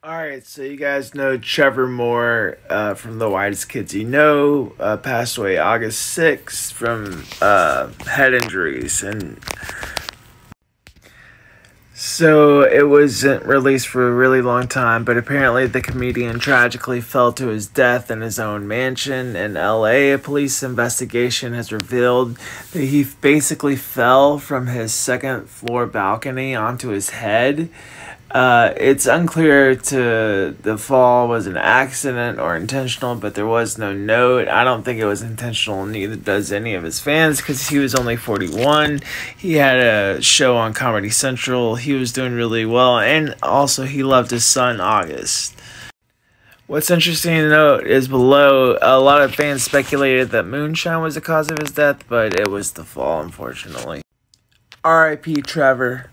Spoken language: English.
All right, so you guys know Trevor Moore uh, from The Whitest Kids You Know uh, passed away August 6th from uh, head injuries. And so it wasn't released for a really long time, but apparently the comedian tragically fell to his death in his own mansion in LA. A police investigation has revealed that he basically fell from his second floor balcony onto his head uh, it's unclear to the fall was an accident or intentional, but there was no note. I don't think it was intentional. Neither does any of his fans because he was only 41. He had a show on Comedy Central. He was doing really well, and also he loved his son August. What's interesting to note is below, a lot of fans speculated that moonshine was the cause of his death, but it was the fall, unfortunately. R.I.P. Trevor.